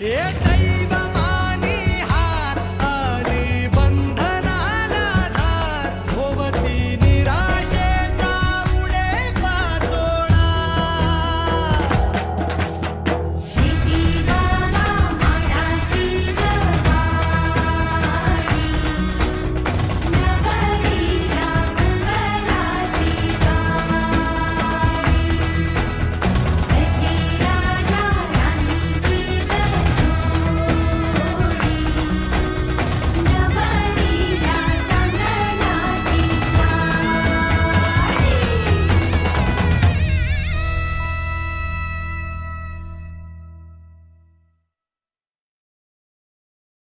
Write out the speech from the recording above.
Eita aí!